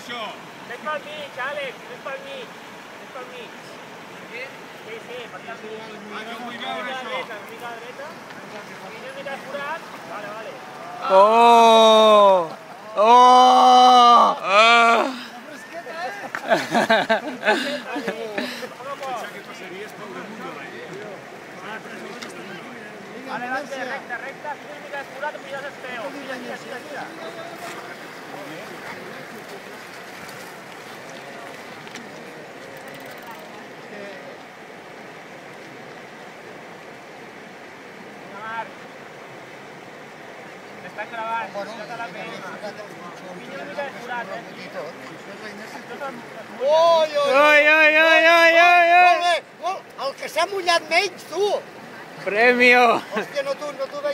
això? Ves pel mig, Àlex, ves pel mig. Ves pel mig. Sí, sí, per mig. Ah, que vull veure Una mica a això. dreta, mica a dreta. I una mica de forat. Vale, vale. Oh! Oh! Ah! De l'aigua. Vale, adelante, recta, recta. Si una mica de forat, mires els peus. T'estan gravant, fixa't a la. Mira una mica de forat, eh? Oi, oi, oi, oi, oi, oi! molt. El que s'ha mullat menys, tu. Premio! Hòstia, no t'ho no veia.